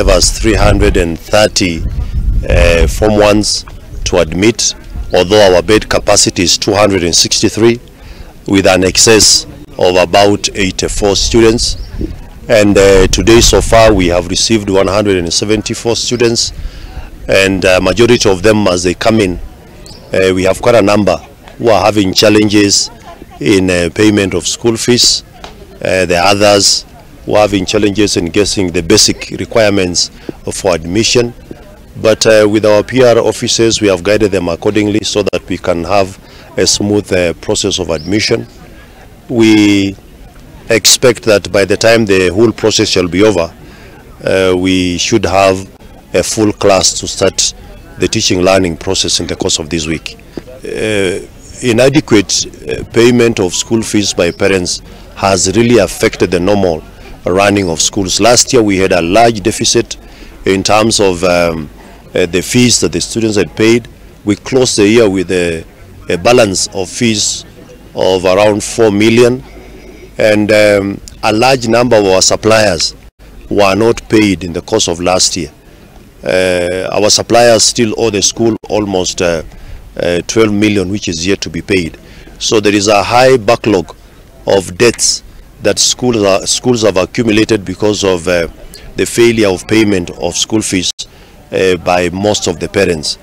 gave us 330 uh, Form 1s to admit, although our bed capacity is 263 with an excess of about 84 students. And uh, today so far we have received 174 students and uh, majority of them as they come in, uh, we have quite a number who are having challenges in uh, payment of school fees. Uh, the others who are having challenges in getting the basic requirements for admission. But uh, with our PR officers, we have guided them accordingly so that we can have a smooth uh, process of admission. We expect that by the time the whole process shall be over, uh, we should have a full class to start the teaching learning process in the course of this week. Uh, inadequate uh, payment of school fees by parents has really affected the normal running of schools. Last year we had a large deficit in terms of um, uh, the fees that the students had paid. We closed the year with a, a balance of fees of around 4 million and um, a large number of our suppliers were not paid in the course of last year. Uh, our suppliers still owe the school almost uh, uh, 12 million which is yet to be paid. So there is a high backlog of debts that schools, are, schools have accumulated because of uh, the failure of payment of school fees uh, by most of the parents.